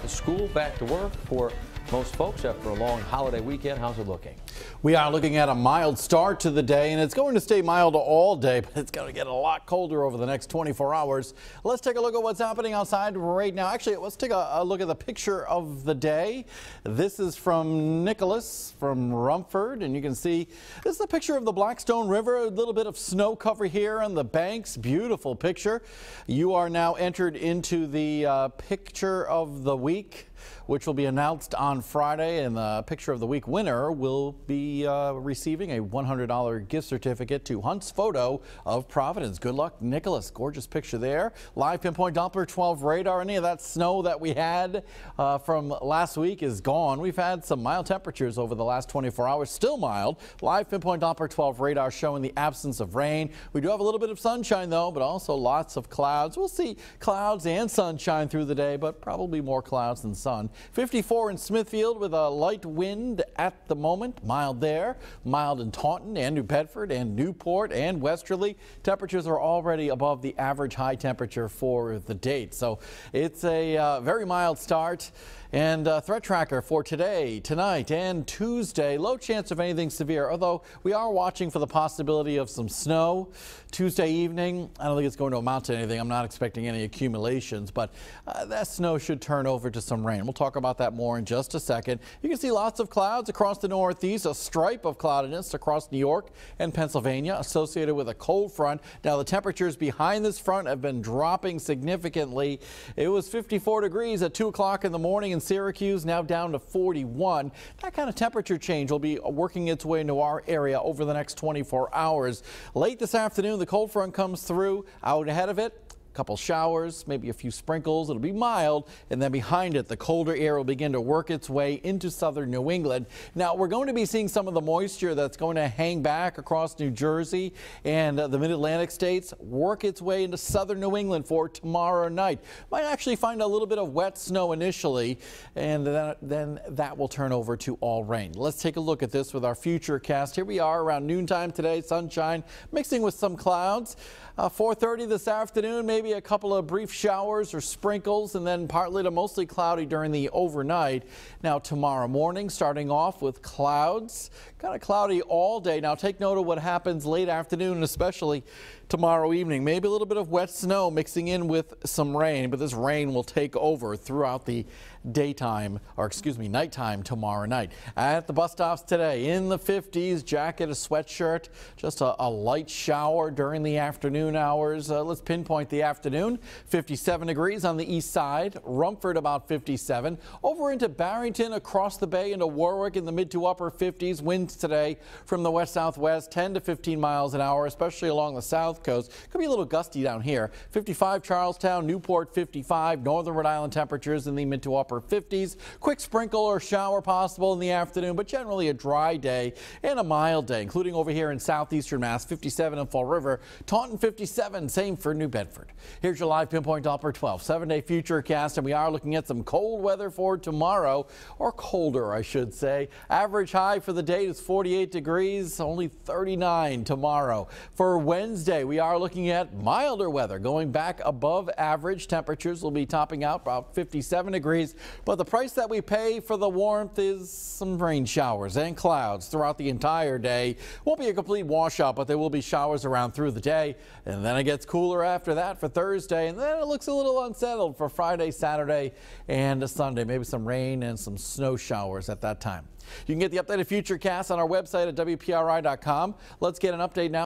to school, back to work for most folks after a long holiday weekend. How's it looking? We are looking at a mild start to the day, and it's going to stay mild all day, but it's going to get a lot colder over the next 24 hours. Let's take a look at what's happening outside right now. Actually, let's take a, a look at the picture of the day. This is from Nicholas from Rumford, and you can see this is a picture of the Blackstone River. A little bit of snow cover here on the banks. Beautiful picture. You are now entered into the uh, picture of the week which will be announced on Friday. And the picture of the week winner will be uh, receiving a $100 gift certificate to Hunt's Photo of Providence. Good luck, Nicholas. Gorgeous picture there. Live pinpoint Doppler 12 radar. Any of that snow that we had uh, from last week is gone. We've had some mild temperatures over the last 24 hours, still mild. Live pinpoint Doppler 12 radar showing the absence of rain. We do have a little bit of sunshine though, but also lots of clouds. We'll see clouds and sunshine through the day, but probably more clouds than sun. 54 in Smithfield with a light wind at the moment. Mild there. Mild in Taunton and New Bedford and Newport and Westerly. Temperatures are already above the average high temperature for the date. So it's a uh, very mild start. And uh, threat tracker for today, tonight, and Tuesday. Low chance of anything severe, although we are watching for the possibility of some snow. Tuesday evening, I don't think it's going to amount to anything. I'm not expecting any accumulations, but uh, that snow should turn over to some rain. We'll talk about that more in just a second. You can see lots of clouds across the northeast, a stripe of cloudiness across New York and Pennsylvania associated with a cold front. Now the temperatures behind this front have been dropping significantly. It was 54 degrees at 2 o'clock in the morning in Syracuse, now down to 41. That kind of temperature change will be working its way into our area over the next 24 hours. Late this afternoon, the cold front comes through. Out ahead of it, couple showers, maybe a few sprinkles. It'll be mild, and then behind it, the colder air will begin to work its way into southern New England. Now, we're going to be seeing some of the moisture that's going to hang back across New Jersey and uh, the mid-Atlantic states work its way into southern New England for tomorrow night. Might actually find a little bit of wet snow initially, and then, then that will turn over to all rain. Let's take a look at this with our future cast. Here we are around noontime today, sunshine mixing with some clouds. Uh, 4.30 this afternoon, maybe a couple of brief showers or sprinkles, and then partly to mostly cloudy during the overnight. Now tomorrow morning, starting off with clouds, kind of cloudy all day. Now take note of what happens late afternoon, especially tomorrow evening. Maybe a little bit of wet snow mixing in with some rain, but this rain will take over throughout the daytime, or excuse me, nighttime tomorrow night. At the bus stops today, in the 50s, jacket, a sweatshirt, just a, a light shower during the afternoon hours. Uh, let's pinpoint the afternoon. 57 degrees on the east side, Rumford about 57. Over into Barrington, across the bay into Warwick in the mid to upper 50s. Winds today from the west southwest, 10 to 15 miles an hour, especially along the south coast. Could be a little gusty down here. 55 Charlestown, Newport 55, northern Rhode Island temperatures in the mid to upper 50s. Quick sprinkle or shower possible in the afternoon, but generally a dry day and a mild day, including over here in southeastern Mass, 57 in Fall River, Taunton 57, same for New Bedford. Here's your live pinpoint Doppler 12, seven day future cast, and we are looking at some cold weather for tomorrow, or colder, I should say. Average high for the day is 48 degrees, only 39 tomorrow. For Wednesday, we are looking at milder weather going back above average. Temperatures will be topping out about 57 degrees, but the price that we pay for the warmth is some rain showers and clouds throughout the entire day. Won't be a complete washout, but there will be showers around through the day, and then it gets cooler after that for Thursday, and then it looks a little unsettled for Friday, Saturday, and Sunday. Maybe some rain and some snow showers at that time. You can get the updated future cast on our website at WPRI.com. Let's get an update now.